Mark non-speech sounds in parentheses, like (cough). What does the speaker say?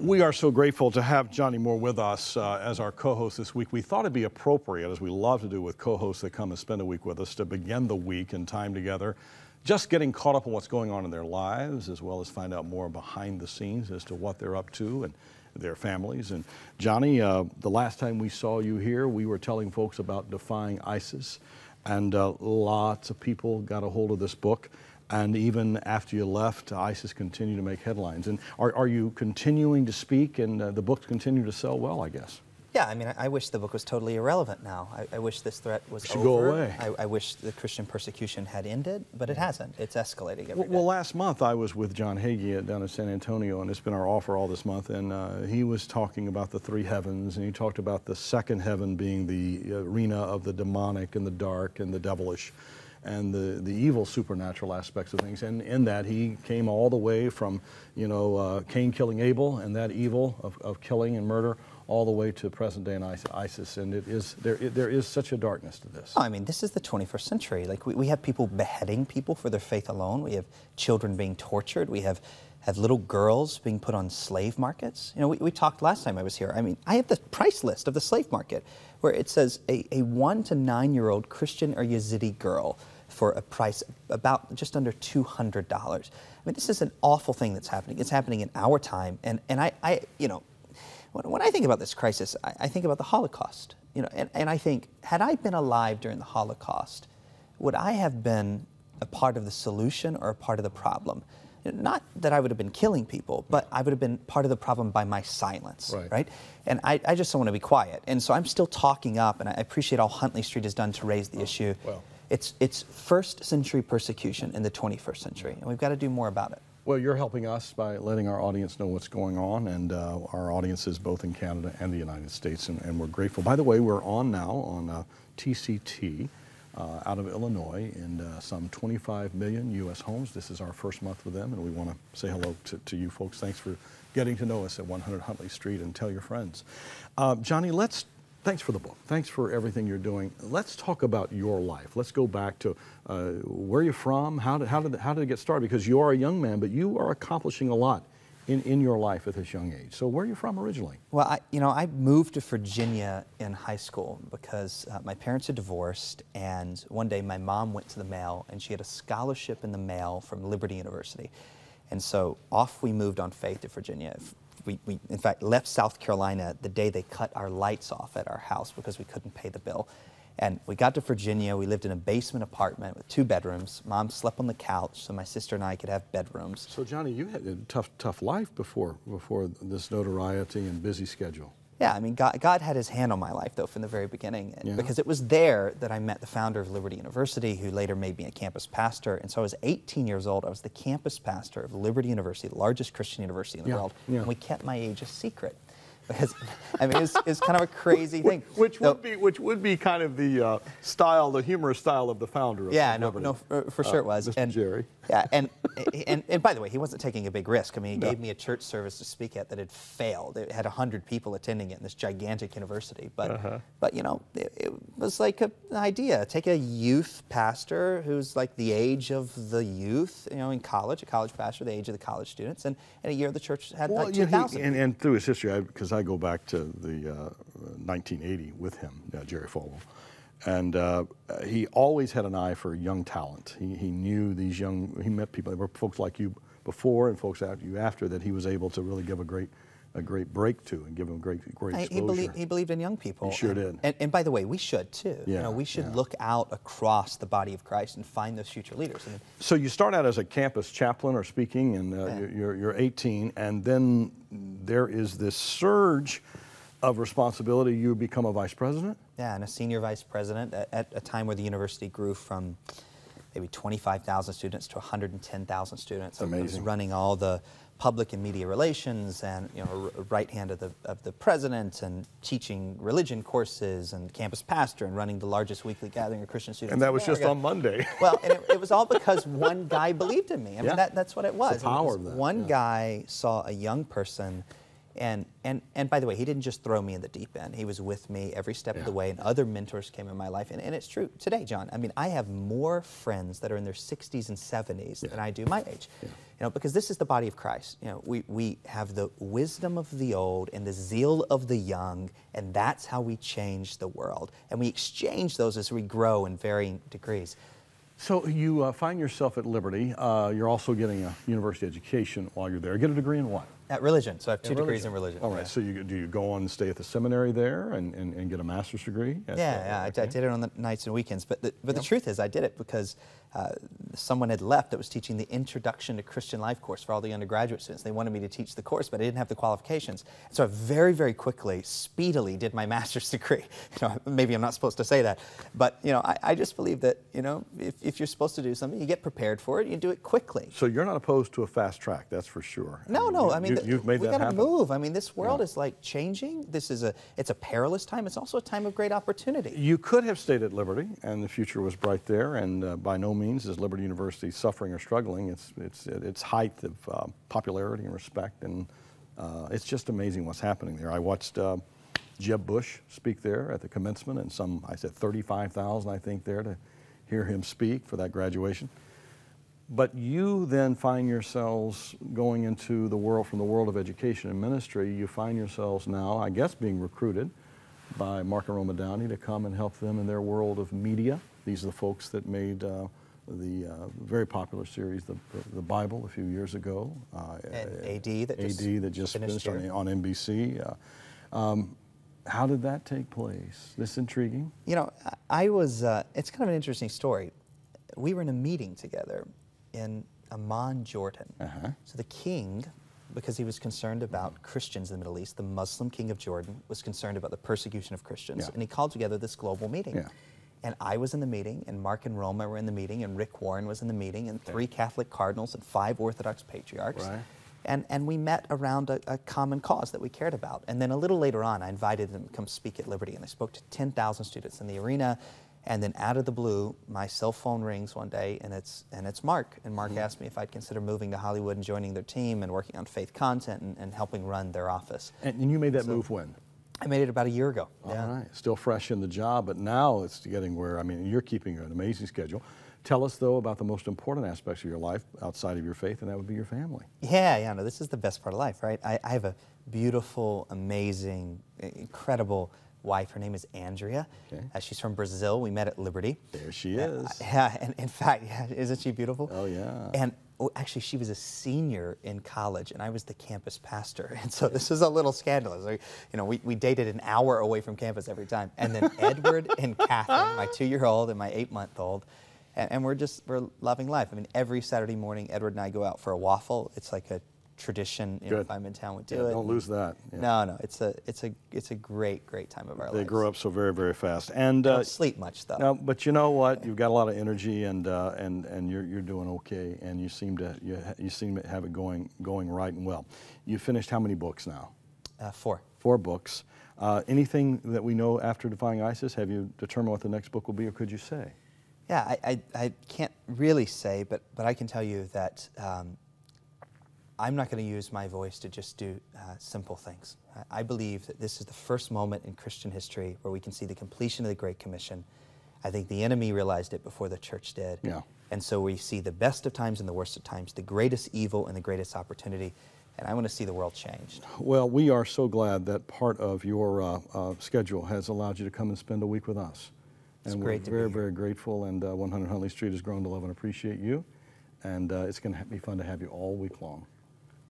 We are so grateful to have Johnnie Moore with us uh, as our co-host this week. We thought it'd be appropriate, as we love to do with co-hosts that come and spend a week with us, to begin the week and time together, just getting caught up on what's going on in their lives, as well as find out more behind the scenes as to what they're up to and their families. And Johnnie, uh, the last time we saw you here, we were telling folks about defying ISIS, and uh, lots of people got a hold of this book. And even after you left, ISIS continued to make headlines. And are, are you continuing to speak and uh, the books continue to sell well, I guess? Yeah, I mean, I, I wish the book was totally irrelevant now. I, I wish this threat was should over. go away. I, I, wish the Christian persecution had ended, but it hasn't. It's escalating every well, day. well, last month I was with John Hagee down in San Antonio, and it's been our offer all this month, and uh, he was talking about the three heavens, and he talked about the second heaven being the arena of the demonic and the dark and the devilish and the, the evil supernatural aspects of things. And in that, he came all the way from, you know, uh, Cain killing Abel and that evil of, of killing and murder all the way to present day in ISIS. And it is, there, it, there is such a darkness to this. I mean, this is the 21st century. Like, we, we have people beheading people for their faith alone. We have children being tortured. We have have little girls being put on slave markets. You know, we, we, talked last time I was here. I mean, I have the price list of the slave market where it says a, a one to nine year old Christian or Yazidi girl for a price about just under $200. I mean, this is an awful thing that's happening. It's happening in our time. And, and I, I you know, when, when I think about this crisis, I, I, think about the Holocaust. You know, and, and I think, had I been alive during the Holocaust, would I have been a part of the solution or a part of the problem? Not that I would have been killing people, but I would have been part of the problem by my silence, right? right? And I, I just don't want to be quiet. And so I'm still talking up, and I appreciate all Huntley Street has done to raise the oh, issue. Well. It's, it's first century persecution in the 21st century, and we've got to do more about it. Well, you're helping us by letting our audience know what's going on, and uh, our audiences both in Canada and the United States, and, and, we're grateful. By the way, we're on now on uh, TCT uh, out of Illinois in uh, some 25 million U.S. homes. This is our first month with them, and we want to say hello to, to, you folks. Thanks for getting to know us at 100 Huntley Street and tell your friends. Uh, Johnnie, let's thanks for the book. Thanks for everything you're doing. Let's talk about your life. Let's go back to uh, where you're from. How did, how, did, how did it get started? Because you are a young man, but you are accomplishing a lot in, in your life at this young age. So where are you from originally? Well, I, you know, I moved to Virginia in high school because uh, my parents had divorced, and one day my mom went to the mail, and she had a scholarship in the mail from Liberty University. And so off we moved on faith to Virginia we, we, in fact, left South Carolina the day they cut our lights off at our house because we couldn't pay the bill. And we got to Virginia. We lived in a basement apartment with two bedrooms. Mom slept on the couch so my sister and I could have bedrooms. So, Johnnie, you had a tough, tough life before, before this notoriety and busy schedule. Yeah, I mean, God, God, had his hand on my life, though, from the very beginning. Yeah. Because it was there that I met the founder of Liberty University, who later made me a campus pastor. And so I was 18 years old. I was the campus pastor of Liberty University, the largest Christian university in the yeah. world. Yeah. And we kept my age a secret because I mean it's, it's kind of a crazy thing. Which, which would be which would be kind of the uh, style, the humorous style of the founder. Of yeah, no, no, for, for sure uh, it was. Mr. And, Jerry. Yeah, and, and and by the way, he wasn't taking a big risk. I mean, he no. gave me a church service to speak at that had failed. It had hundred people attending it in this gigantic university. But uh-huh. but you know, it, it was like a, an idea. Take a youth pastor who's like the age of the youth, you know, in college, a college pastor, the age of the college students, and in a year the church had well, like two thousand. And, and through his history, because I, I, go back to the uh, 1980 with him, uh, Jerry Falwell. And uh, he always had an eye for young talent. He, he knew these young, he met people, there were folks like you before and folks after you after that he was able to really give a great a great break to and give them great great exposure. He believed, he believed in young people. He sure and, did. And, and, by the way, we should too. Yeah, you know, we should yeah. look out across the body of Christ and find those future leaders. So you start out as a campus chaplain or speaking, and uh, yeah. you're, you're 18, and then there is this surge of responsibility, you become a vice president? Yeah, and a senior vice president at, at a time where the university grew from maybe 25,000 students to 110,000 students. Amazing. I was running all the public and media relations and you know right hand of the of the president and teaching religion courses and campus pastor and running the largest weekly gathering of Christian students. And that was just on Monday. (laughs) well, and it, it, was all because one guy believed in me. I mean, yeah. that, that's what it was. The power that. One yeah. guy saw a young person And, and, and by the way, he didn't just throw me in the deep end. He was with me every step of the way, and other mentors came in my life. And, and it's true today, John. I mean, I have more friends that are in their 60s and 70s than I do my age. You know, because this is the body of Christ. You know, we, we have the wisdom of the old and the zeal of the young, and that's how we change the world. And we exchange those as we grow in varying degrees. So you uh, find yourself at Liberty. Uh, you're also getting a university education while you're there. Get a degree in what? At religion, so I have two degrees in religion. All right. yeah. So you, do you go on and stay at the seminary there and, and, and get a master's degree? Yeah, yeah, I, I did it on the nights and weekends. But the, but the truth is, I did it because uh, someone had left that was teaching the Introduction to Christian Life course for all the undergraduate students. They wanted me to teach the course, but I didn't have the qualifications. So I very, very quickly, speedily did my (laughs) master's degree. You know, (laughs) maybe I'm not supposed to say that, but you know, I, I just believe that you know, if, if you're supposed to do something, you get prepared for it, you do it quickly. So you're not opposed to a fast track, that's for sure. No, no. you, I mean, the- you've made we that gotta happen. move. I mean, this world Yeah. is like changing. This is a it's a perilous time. It's also a time of great opportunity. You could have stayed at Liberty, and the future was bright there. And uh, by no means is Liberty University suffering or struggling. It's it's at its height of uh, popularity and respect, and uh, it's just amazing what's happening there. I watched uh, Jeb Bush speak there at the commencement, and some I said 35,000 I think there to hear him speak for that graduation. But you then find yourselves going into the world, from the world of education and ministry, you find yourselves now, I guess, being recruited by Mark and Roma Downey to come and help them in their world of media. These are the folks that made uh, the uh, very popular series, the, the Bible, a few years ago. Uh, And AD that just AD that just finished finished, on, on NBC. Uh, um, how did that take place? This intriguing? You know, I I was, uh, it's kind of an interesting story. We were in a meeting together in Amman, Jordan. Uh-huh. So the king, because he was concerned about Christians in the Middle East, the Muslim king of Jordan was concerned about the persecution of Christians, Yeah. and he called together this global meeting. Yeah. And I was in the meeting, and Mark and Roma were in the meeting, and Rick Warren was in the meeting, and three Catholic cardinals and five Orthodox patriarchs. Right. And, and we met around a, a common cause that we cared about. And then a little later on, I invited them to come speak at Liberty, and I spoke to 10,000 students in the arena. And then out of the blue, my cell phone rings one day, and it's, and it's Mark. And Mark mm-hmm. asked me if I'd consider moving to Hollywood and joining their team and working on faith content and, and helping run their office. And, and you made that move when? I made it about a year ago. All right, still fresh in the job, but now it's getting where, I mean, you're keeping an amazing schedule. Tell us, though, about the most important aspects of your life outside of your faith, and that would be your family. Yeah, yeah, no, this is the best part of life, right? I, I have a beautiful, amazing, incredible wife. Her name is Andrea. Okay. Uh, she's from Brazil. We met at Liberty. There she Uh, is. (laughs) Yeah, and in fact, yeah, isn't she beautiful? Oh, yeah. And oh, actually, she was a senior in college, and I was the campus pastor. (laughs) And so this is a little scandalous. Like, you know, we, we dated an hour away from campus every time. And then (laughs) Edward and Catherine, my two-year-old and my eight-month-old, and, and we're just we're loving life. I mean, every Saturday morning, Edward and I go out for a waffle. It's like a tradition. You know, if I'm in town, we do Yeah, it. don't lose that. Yeah. No, no, it's a it's a it's a great great time of our life. They lives. grow up so very, very fast. And uh, Don't sleep much though. No, but you know what? You've got a lot of energy, and uh, and and you're you're doing okay, and you seem to you, you seem to have it going going right and well. You finished how many books now? Uh, four. Four books. Uh, anything that we know after Defying ISIS? Have you determined what the next book will be, or could you say? Yeah, I, I, I can't really say, but, but I can tell you that um, I'm not going to use my voice to just do uh, simple things. I, believe that this is the first moment in Christian history where we can see the completion of the Great Commission. I think the enemy realized it before the church did. Yeah. And so we see the best of times and the worst of times, the greatest evil and the greatest opportunity. And I want to see the world changed. Well, we are so glad that part of your uh, uh, schedule has allowed you to come and spend a week with us. It's and great to we're be very, very grateful. And uh, 100 Huntley Street has grown to love and appreciate you. And uh, it's going to be fun to have you all week long.